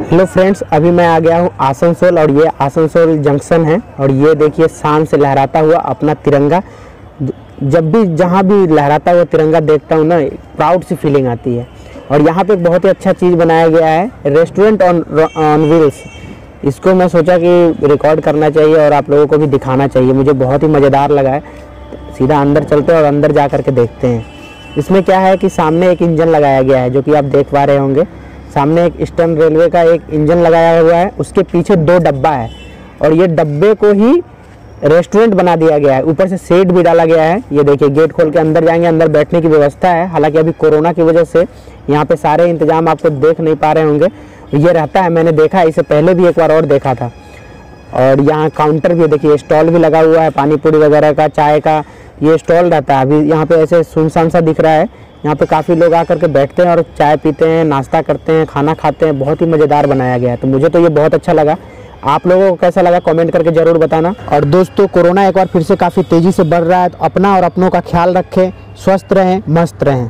Hello friends, अभी मैं आ गया हूँ आसनसोल और ये आसनसोल जंक्शन है और ये देखिए शान से लहराता हुआ अपना तिरंगा। जब भी, जहाँ भी लहराता हुआ तिरंगा देखता हूँ ना प्राउड सी फीलिंग आती है। और यहाँ पे एक बहुत ही अच्छा चीज़ बनाया गया है रेस्टोरेंट ऑन ऑन व्हील्स इसको मैं सोचा कि रिकॉर्ड करना चाहिए और आप लोगों को भी दिखाना चाहिए। मुझे बहुत ही मज़ेदार लगा है। सीधा अंदर चलते और अंदर जा कर के देखते हैं। इसमें क्या है कि सामने एक इंजन लगाया गया है, जो कि आप देख पा रहे होंगे। सामने एक ईस्टर्न रेलवे का एक इंजन लगाया हुआ है, उसके पीछे दो डब्बा है और ये डब्बे को ही रेस्टोरेंट बना दिया गया है। ऊपर से सेट भी डाला गया है। ये देखिए, गेट खोल के अंदर जाएँगे, अंदर बैठने की व्यवस्था है। हालाँकि अभी कोरोना की वजह से यहाँ पे सारे इंतज़ाम आपको देख नहीं पा रहे होंगे। ये रहता है, मैंने देखा है इससे पहले भी एक बार और देखा था। और यहाँ काउंटर भी, देखिए, स्टॉल भी लगा हुआ है पानी पूरी वगैरह का, चाय का, ये स्टॉल रहता है। अभी यहाँ पे ऐसे सुनसान सा दिख रहा है यहाँ पे काफ़ी लोग आकर के बैठते हैं और चाय पीते हैं, नाश्ता करते हैं, खाना खाते हैं। बहुत ही मज़ेदार बनाया गया है। तो मुझे तो ये बहुत अच्छा लगा। आप लोगों को कैसा लगा कमेंट करके ज़रूर बताना। और दोस्तों, कोरोना एक बार फिर से काफ़ी तेज़ी से बढ़ रहा है। तो अपना और अपनों का ख्याल रखें, स्वस्थ रहें, मस्त रहें।